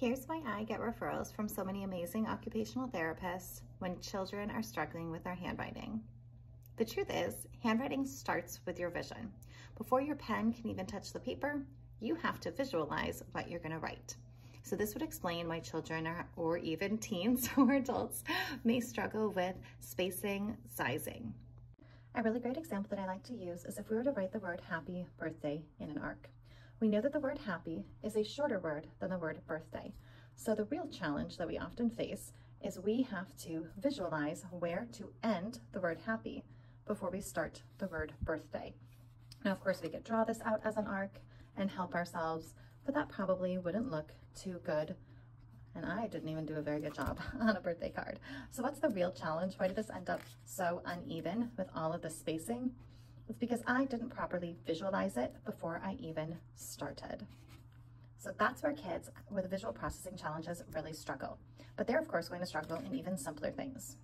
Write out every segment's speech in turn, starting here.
Here's why I get referrals from so many amazing occupational therapists when children are struggling with their handwriting. The truth is, handwriting starts with your vision. Before your pen can even touch the paper, you have to visualize what you're gonna write. So this would explain why children are, or even teens or adults may struggle with spacing, sizing. A really great example that I like to use is if we were to write the word happy birthday in an arc. We know that the word happy is a shorter word than the word birthday. So the real challenge that we often face is we have to visualize where to end the word happy before we start the word birthday. Now, of course, we could draw this out as an arc and help ourselves, but that probably wouldn't look too good and I didn't even do a very good job on a birthday card. So what's the real challenge? Why did this end up so uneven with all of the spacing? It's because I didn't properly visualize it before I even started. So that's where kids with visual processing challenges really struggle. But they're of course going to struggle in even simpler things.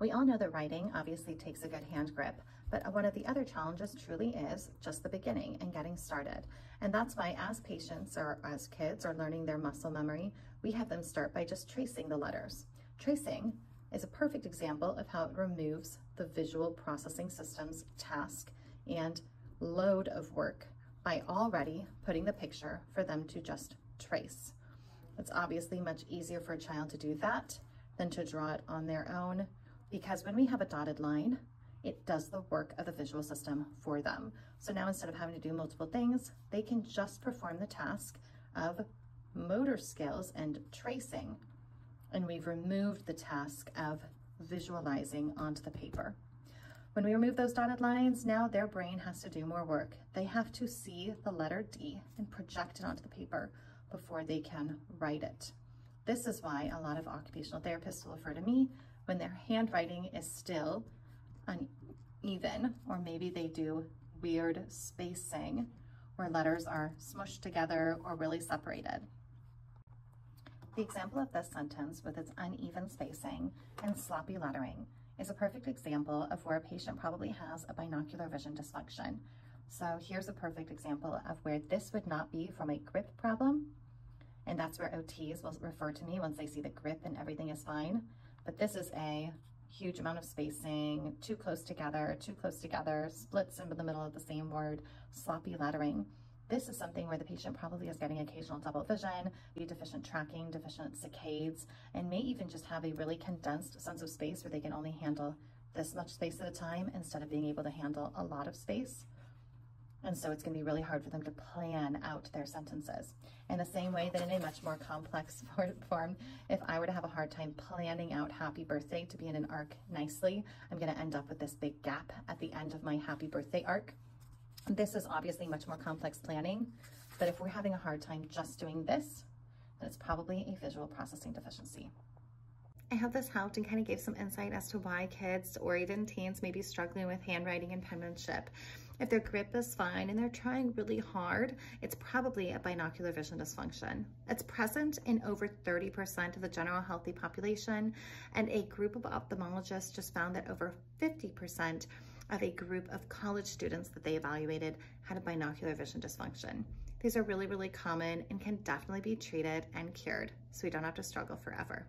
We all know that writing obviously takes a good hand grip, but one of the other challenges truly is just the beginning and getting started. And that's why as patients or as kids are learning their muscle memory, we have them start by just tracing the letters. Tracing is a perfect example of how it removes the visual processing system's task and load of work by already putting the picture for them to just trace. It's obviously much easier for a child to do that than to draw it on their own because when we have a dotted line, it does the work of the visual system for them. So now instead of having to do multiple things, they can just perform the task of motor skills and tracing. And we've removed the task of visualizing onto the paper. When we remove those dotted lines, now their brain has to do more work. They have to see the letter D and project it onto the paper before they can write it. This is why a lot of occupational therapists will refer to me when their handwriting is still uneven, or maybe they do weird spacing where letters are smushed together or really separated. The example of this sentence with its uneven spacing and sloppy lettering is a perfect example of where a patient probably has a binocular vision dysfunction. So here's a perfect example of where this would not be from a grip problem, and that's where OTs will refer to me once they see the grip and everything is fine. But this is a huge amount of spacing, too close together, too close together, splits in the middle of the same word, sloppy lettering. This is something where the patient probably is getting occasional double vision, be deficient tracking, deficient saccades, and may even just have a really condensed sense of space where they can only handle this much space at a time instead of being able to handle a lot of space. And so it's gonna be really hard for them to plan out their sentences. In the same way that in a much more complex form, if I were to have a hard time planning out happy birthday to be in an arc nicely, I'm gonna end up with this big gap at the end of my happy birthday arc. This is obviously much more complex planning, but if we're having a hard time just doing this, then it's probably a visual processing deficiency. I hope this helped and kind of gave some insight as to why kids or even teens may be struggling with handwriting and penmanship. If their grip is fine and they're trying really hard, it's probably a binocular vision dysfunction. It's present in over 30% of the general healthy population, and a group of ophthalmologists just found that over 50% of a group of college students that they evaluated had a binocular vision dysfunction. These are really, really common and can definitely be treated and cured, so we don't have to struggle forever.